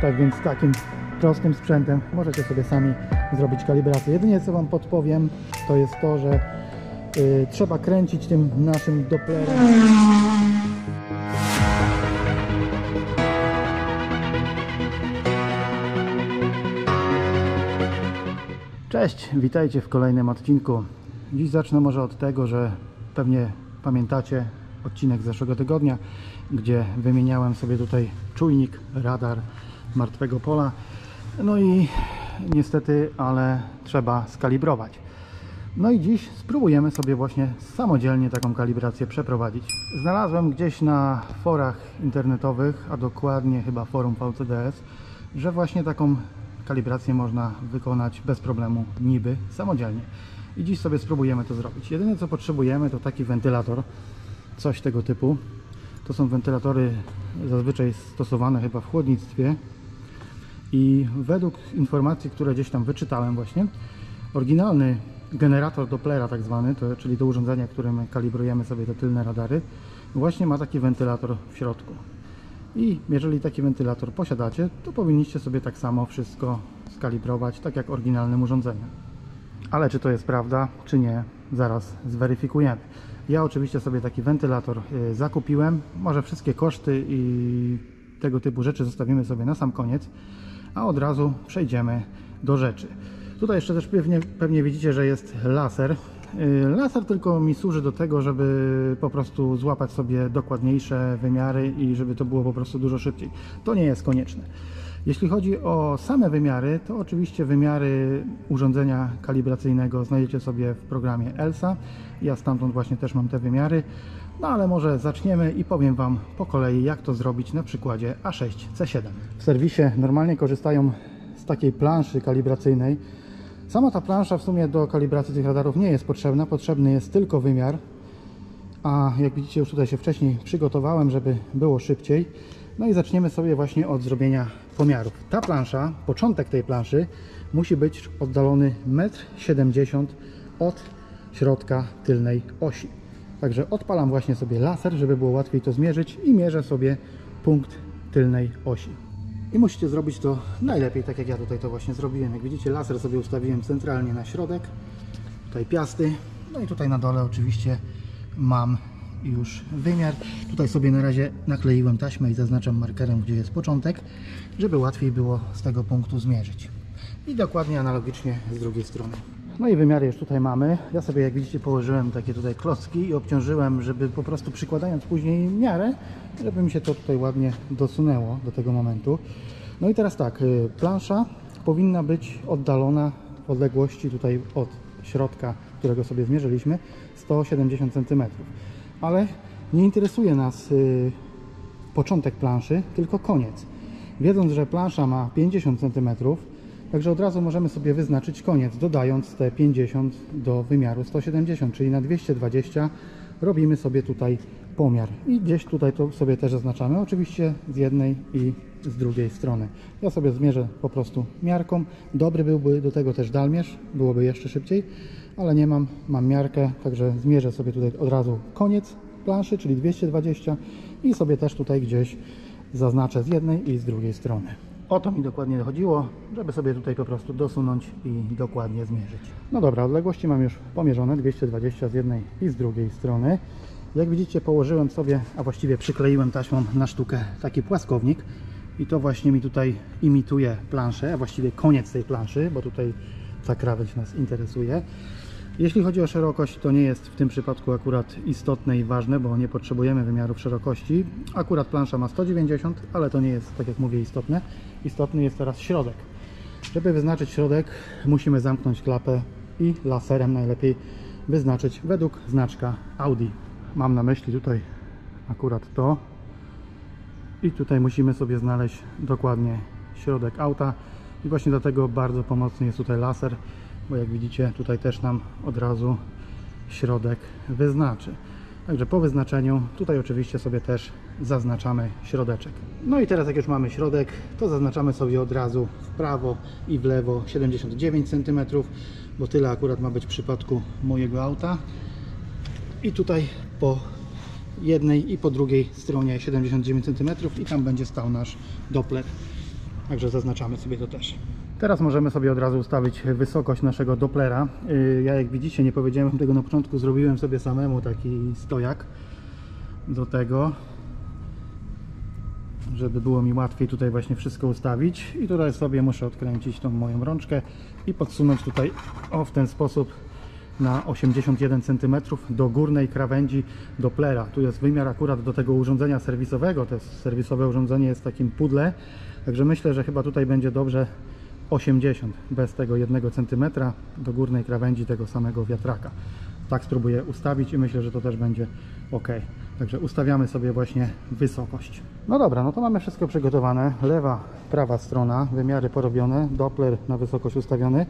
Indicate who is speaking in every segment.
Speaker 1: Tak więc takim prostym sprzętem możecie sobie sami zrobić kalibrację. Jedynie co Wam podpowiem to jest to, że y, trzeba kręcić tym naszym Dopplerem. Cześć, witajcie w kolejnym odcinku. Dziś zacznę może od tego, że pewnie pamiętacie odcinek z zeszłego tygodnia, gdzie wymieniałem sobie tutaj czujnik, radar martwego pola. No i niestety, ale trzeba skalibrować. No i dziś spróbujemy sobie właśnie samodzielnie taką kalibrację przeprowadzić. Znalazłem gdzieś na forach internetowych, a dokładnie chyba forum VCDS, że właśnie taką kalibrację można wykonać bez problemu niby samodzielnie. I dziś sobie spróbujemy to zrobić. Jedyne co potrzebujemy to taki wentylator, coś tego typu. To są wentylatory zazwyczaj stosowane chyba w chłodnictwie i według informacji, które gdzieś tam wyczytałem właśnie, oryginalny generator Dopplera tak zwany, to, czyli to urządzenie, którym kalibrujemy sobie te tylne radary, właśnie ma taki wentylator w środku. I jeżeli taki wentylator posiadacie, to powinniście sobie tak samo wszystko skalibrować, tak jak oryginalnym urządzeniem. Ale czy to jest prawda, czy nie, zaraz zweryfikujemy. Ja oczywiście sobie taki wentylator y, zakupiłem. Może wszystkie koszty i tego typu rzeczy zostawimy sobie na sam koniec, a od razu przejdziemy do rzeczy. Tutaj jeszcze też pewnie, pewnie widzicie, że jest laser. Y, Laser tylko mi służy do tego, żeby po prostu złapać sobie dokładniejsze wymiary i żeby to było po prostu dużo szybciej. To nie jest konieczne. Jeśli chodzi o same wymiary, to oczywiście wymiary urządzenia kalibracyjnego znajdziecie sobie w programie ELSA. Ja stamtąd właśnie też mam te wymiary. No ale może zaczniemy i powiem Wam po kolei, jak to zrobić na przykładzie A6C7. W serwisie normalnie korzystają z takiej planszy kalibracyjnej. Sama ta plansza w sumie do kalibracji tych radarów nie jest potrzebna. Potrzebny jest tylko wymiar. A jak widzicie, już tutaj się wcześniej przygotowałem, żeby było szybciej. No i zaczniemy sobie właśnie od zrobienia pomiarów. Ta plansza, początek tej planszy musi być oddalony 1,70 m od środka tylnej osi. Także odpalam właśnie sobie laser, żeby było łatwiej to zmierzyć i mierzę sobie punkt tylnej osi. I musicie zrobić to najlepiej, tak jak ja tutaj to właśnie zrobiłem. Jak widzicie, laser sobie ustawiłem centralnie na środek, tutaj piasty, no i tutaj na dole oczywiście mam już wymiar. Tutaj sobie na razie nakleiłem taśmę i zaznaczam markerem, gdzie jest początek, żeby łatwiej było z tego punktu zmierzyć. I dokładnie analogicznie z drugiej strony. No i wymiary już tutaj mamy. Ja sobie jak widzicie położyłem takie tutaj klocki i obciążyłem, żeby po prostu przykładając później miarę, żeby mi się to tutaj ładnie dosunęło do tego momentu. No i teraz tak, y, plansza powinna być oddalona w odległości tutaj od środka, którego sobie zmierzyliśmy, 170 cm. Ale nie interesuje nas y, początek planszy, tylko koniec. Wiedząc, że plansza ma 50 cm, Także od razu możemy sobie wyznaczyć koniec, dodając te 50 do wymiaru 170, czyli na 220 robimy sobie tutaj pomiar. I gdzieś tutaj to sobie też zaznaczamy, oczywiście z jednej i z drugiej strony. Ja sobie zmierzę po prostu miarką. Dobry byłby do tego też dalmierz, byłoby jeszcze szybciej, ale nie mam, mam miarkę, także zmierzę sobie tutaj od razu koniec planszy, czyli 220 i sobie też tutaj gdzieś zaznaczę z jednej i z drugiej strony. O to mi dokładnie chodziło, żeby sobie tutaj po prostu dosunąć i dokładnie zmierzyć. No dobra, odległości mam już pomierzone, 220 z jednej i z drugiej strony. Jak widzicie położyłem sobie, a właściwie przykleiłem taśmą na sztukę taki płaskownik i to właśnie mi tutaj imituje planszę, a właściwie koniec tej planszy, bo tutaj ta krawędź nas interesuje. Jeśli chodzi o szerokość, to nie jest w tym przypadku akurat istotne i ważne, bo nie potrzebujemy wymiarów szerokości. Akurat plansza ma 190, ale to nie jest, tak jak mówię, istotne. Istotny jest teraz środek. Żeby wyznaczyć środek, musimy zamknąć klapę i laserem najlepiej wyznaczyć według znaczka Audi. Mam na myśli tutaj akurat to. I tutaj musimy sobie znaleźć dokładnie środek auta. I właśnie dlatego bardzo pomocny jest tutaj laser bo jak widzicie tutaj też nam od razu środek wyznaczy. Także po wyznaczeniu tutaj oczywiście sobie też zaznaczamy środeczek. No i teraz jak już mamy środek, to zaznaczamy sobie od razu w prawo i w lewo 79 cm, bo tyle akurat ma być w przypadku mojego auta. I tutaj po jednej i po drugiej stronie 79 cm i tam będzie stał nasz Doppler. Także zaznaczamy sobie to też. Teraz możemy sobie od razu ustawić wysokość naszego Dopplera. Yy, Ja jak widzicie, nie powiedziałem tego na początku, zrobiłem sobie samemu taki stojak do tego, żeby było mi łatwiej tutaj właśnie wszystko ustawić. I tutaj sobie muszę odkręcić tą moją rączkę i podsunąć tutaj o w ten sposób na 81 cm do górnej krawędzi Dopplera. Tu jest wymiar akurat do tego urządzenia serwisowego. To serwisowe urządzenie jest w takim pudle. Także myślę, że chyba tutaj będzie dobrze 80 bez tego 1 cm do górnej krawędzi tego samego wiatraka. Tak spróbuję ustawić i myślę, że to też będzie ok. Także ustawiamy sobie właśnie wysokość. No dobra, no to mamy wszystko przygotowane. Lewa, prawa strona, wymiary porobione, Doppler na wysokość ustawiony.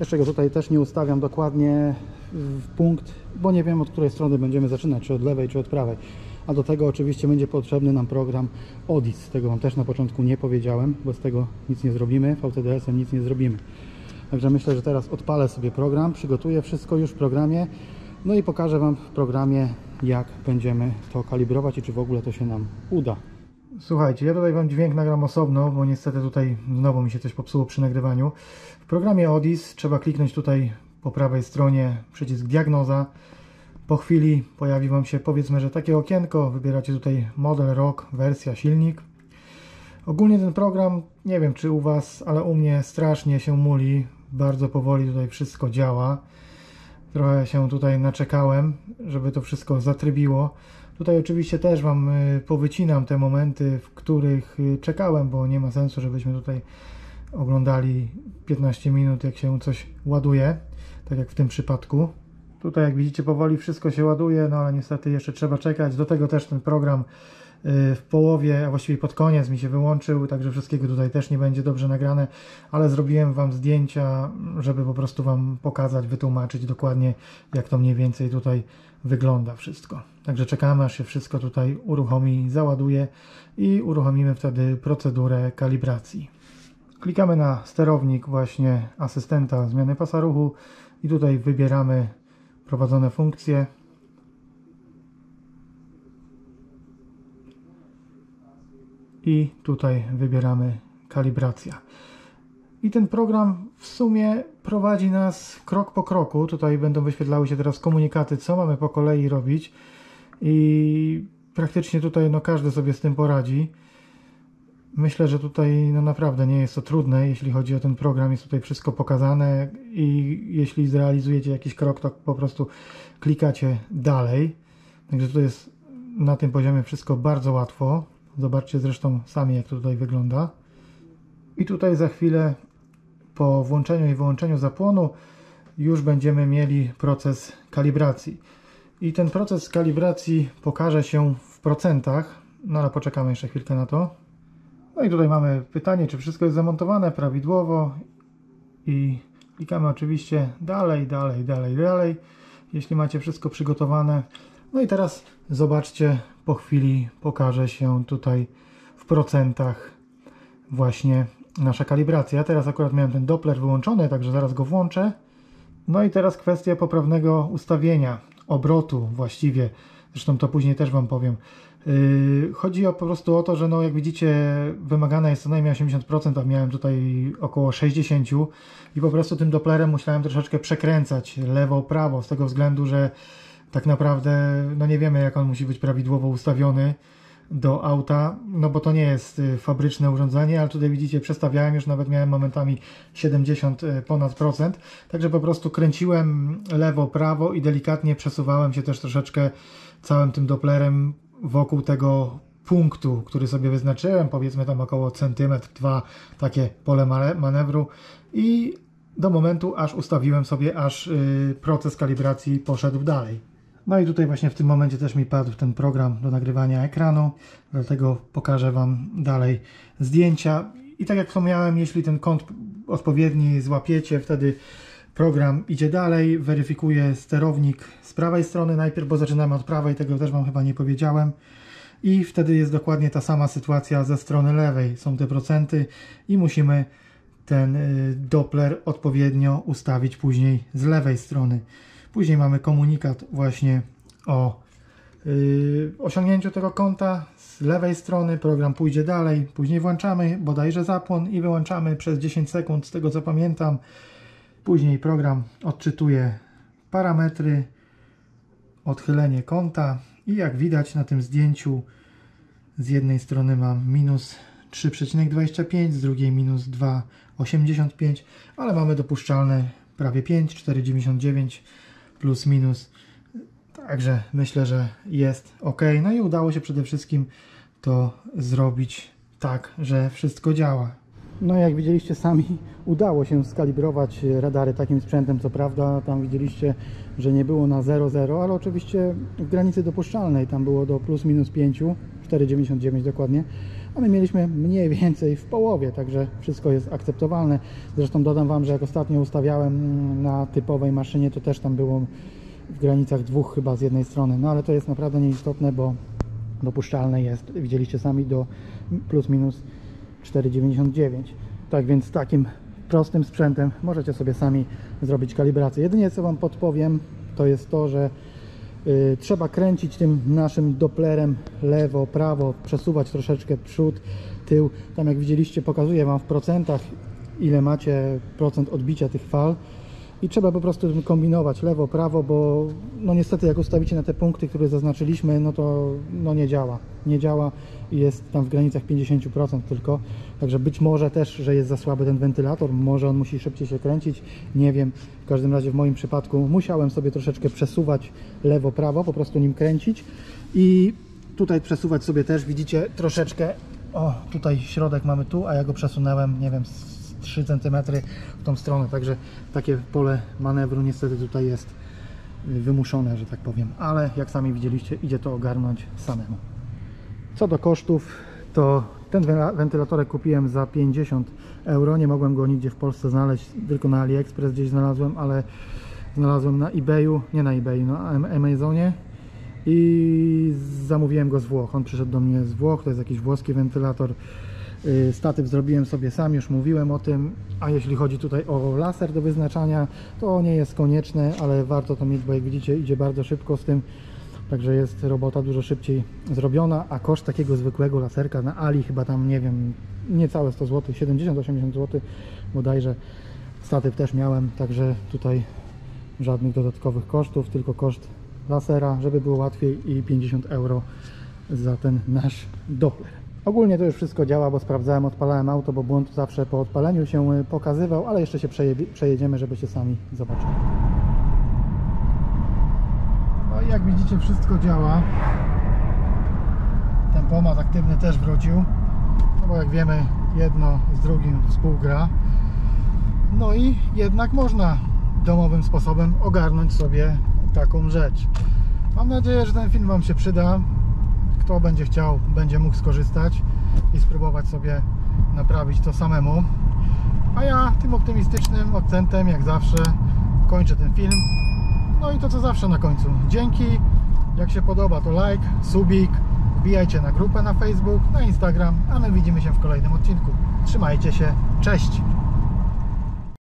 Speaker 1: Jeszcze go tutaj też nie ustawiam dokładnie w punkt, bo nie wiem od której strony będziemy zaczynać, czy od lewej, czy od prawej. A do tego oczywiście będzie potrzebny nam program ODIS. Tego Wam też na początku nie powiedziałem, bo z tego nic nie zrobimy, VTDS-em nic nie zrobimy. Także myślę, że teraz odpalę sobie program, przygotuję wszystko już w programie, no i pokażę Wam w programie, jak będziemy to kalibrować i czy w ogóle to się nam uda. Słuchajcie, ja tutaj Wam dźwięk nagram osobno, bo niestety tutaj znowu mi się coś popsuło przy nagrywaniu. W programie ODIS trzeba kliknąć tutaj po prawej stronie przycisk diagnoza. Po chwili pojawi Wam się powiedzmy, że takie okienko, wybieracie tutaj model, rok, wersja, silnik. Ogólnie ten program, nie wiem czy u Was, ale u mnie strasznie się muli, bardzo powoli tutaj wszystko działa. Trochę się tutaj naczekałem, żeby to wszystko zatrybiło. Tutaj oczywiście też Wam y, powycinam te momenty, w których y, czekałem, bo nie ma sensu, żebyśmy tutaj oglądali 15 minut, jak się coś ładuje, tak jak w tym przypadku. Tutaj jak widzicie powoli wszystko się ładuje, no ale niestety jeszcze trzeba czekać. Do tego też ten program y, w połowie, a właściwie pod koniec mi się wyłączył, także wszystkiego tutaj też nie będzie dobrze nagrane, ale zrobiłem Wam zdjęcia, żeby po prostu Wam pokazać, wytłumaczyć dokładnie, jak to mniej więcej tutaj wygląda wszystko. Także czekamy, aż się wszystko tutaj uruchomi, załaduje i uruchomimy wtedy procedurę kalibracji. Klikamy na sterownik właśnie asystenta zmiany pasa ruchu i tutaj wybieramy prowadzone funkcje. I tutaj wybieramy kalibracja. I ten program w sumie prowadzi nas krok po kroku. Tutaj będą wyświetlały się teraz komunikaty, co mamy po kolei robić. I praktycznie tutaj no, każdy sobie z tym poradzi. Myślę, że tutaj no naprawdę nie jest to trudne, jeśli chodzi o ten program, jest tutaj wszystko pokazane i jeśli zrealizujecie jakiś krok, to po prostu klikacie dalej. Także tutaj jest na tym poziomie wszystko bardzo łatwo. Zobaczcie zresztą sami, jak to tutaj wygląda. I tutaj za chwilę po włączeniu i wyłączeniu zapłonu już będziemy mieli proces kalibracji. I ten proces kalibracji pokaże się w procentach, no ale poczekamy jeszcze chwilkę na to. No i tutaj mamy pytanie, czy wszystko jest zamontowane prawidłowo i klikamy oczywiście dalej, dalej, dalej, dalej, jeśli macie wszystko przygotowane. No i teraz zobaczcie, po chwili pokaże się tutaj w procentach właśnie nasza kalibracja. Ja teraz akurat miałem ten Doppler wyłączony, także zaraz go włączę. No i teraz kwestia poprawnego ustawienia obrotu właściwie. Zresztą to później też Wam powiem. Yy, chodzi o, po prostu o to, że no jak widzicie wymagane jest co najmniej 80%, a miałem tutaj około 60% i po prostu tym Dopplerem musiałem troszeczkę przekręcać lewo, prawo z tego względu, że tak naprawdę no nie wiemy jak on musi być prawidłowo ustawiony do auta, no bo to nie jest y, fabryczne urządzenie, ale tutaj widzicie przestawiałem już, nawet miałem momentami 70 y, ponad procent, także po prostu kręciłem lewo, prawo i delikatnie przesuwałem się też troszeczkę całym tym Dopplerem wokół tego punktu, który sobie wyznaczyłem, powiedzmy tam około centymetr, dwa, takie pole manewru i do momentu, aż ustawiłem sobie, aż yy, proces kalibracji poszedł dalej. No i tutaj właśnie w tym momencie też mi padł ten program do nagrywania ekranu, dlatego pokażę Wam dalej zdjęcia. I tak jak wspomniałem, jeśli ten kąt odpowiedni złapiecie, wtedy program idzie dalej, weryfikuje sterownik z prawej strony najpierw, bo zaczynamy od prawej, tego też Wam chyba nie powiedziałem. I wtedy jest dokładnie ta sama sytuacja ze strony lewej. Są te procenty i musimy ten Doppler odpowiednio ustawić później z lewej strony. Później mamy komunikat właśnie o yy, osiągnięciu tego kąta z lewej strony, program pójdzie dalej, później włączamy bodajże zapłon i wyłączamy przez 10 sekund, z tego co pamiętam. Później program odczytuje parametry, odchylenie kąta i jak widać na tym zdjęciu z jednej strony mam minus 3,25, z drugiej minus 2,85, ale mamy dopuszczalne prawie 5, 4,99 plus minus. Także myślę, że jest ok. No i udało się przede wszystkim to zrobić tak, że wszystko działa. No jak widzieliście sami, udało się skalibrować radary takim sprzętem, co prawda. Tam widzieliście, że nie było na 0,0, ale oczywiście w granicy dopuszczalnej, tam było do plus minus 5, 4,99 dokładnie, a my mieliśmy mniej więcej w połowie, także wszystko jest akceptowalne. Zresztą dodam Wam, że jak ostatnio ustawiałem na typowej maszynie, to też tam było w granicach dwóch chyba z jednej strony, no ale to jest naprawdę nieistotne, bo dopuszczalne jest, widzieliście sami, do plus minus 4,99. Tak więc takim prostym sprzętem możecie sobie sami zrobić kalibrację. Jedynie co Wam podpowiem, to jest to, że y, trzeba kręcić tym naszym Dopplerem lewo, prawo, przesuwać troszeczkę przód, tył. Tam jak widzieliście pokazuję Wam w procentach ile macie procent odbicia tych fal i trzeba po prostu kombinować lewo, prawo, bo no niestety jak ustawicie na te punkty, które zaznaczyliśmy, no to no nie działa. Nie działa i jest tam w granicach 50% tylko. Także być może też, że jest za słaby ten wentylator, może on musi szybciej się kręcić, nie wiem. W każdym razie w moim przypadku musiałem sobie troszeczkę przesuwać lewo, prawo, po prostu nim kręcić i tutaj przesuwać sobie też, widzicie, troszeczkę, o tutaj środek mamy tu, a ja go przesunąłem, nie wiem, 3 cm w tą stronę, także takie pole manewru niestety tutaj jest wymuszone, że tak powiem, ale jak sami widzieliście, idzie to ogarnąć samemu. Co do kosztów, to ten wentylatorek kupiłem za 50 euro, nie mogłem go nigdzie w Polsce znaleźć, tylko na AliExpress gdzieś znalazłem, ale znalazłem na eBayu, nie na eBayu, na Amazonie. I zamówiłem go z Włoch. On przyszedł do mnie z Włoch, to jest jakiś włoski wentylator statyw zrobiłem sobie sam, już mówiłem o tym, a jeśli chodzi tutaj o laser do wyznaczania, to nie jest konieczne, ale warto to mieć, bo jak widzicie idzie bardzo szybko z tym, także jest robota dużo szybciej zrobiona, a koszt takiego zwykłego laserka na Ali chyba tam, nie wiem, niecałe 100 zł, 70-80 zł bodajże statyw też miałem, także tutaj żadnych dodatkowych kosztów, tylko koszt lasera, żeby było łatwiej i 50 euro za ten nasz Doppler. Ogólnie to już wszystko działa, bo sprawdzałem, odpalałem auto, bo błąd zawsze po odpaleniu się y, pokazywał, ale jeszcze się przejedziemy, żebyście sami zobaczyli. No i jak widzicie wszystko działa. Tempomat aktywny też wrócił. No bo jak wiemy jedno z drugim współgra. No i jednak można domowym sposobem ogarnąć sobie taką rzecz. Mam nadzieję, że ten film Wam się przyda kto będzie chciał, będzie mógł skorzystać i spróbować sobie naprawić to samemu. A ja tym optymistycznym akcentem, jak zawsze, kończę ten film. No i to co zawsze na końcu. Dzięki. Jak się podoba, to like, subik, wbijajcie na grupę na Facebook, na Instagram, a my widzimy się w kolejnym odcinku. Trzymajcie się. Cześć!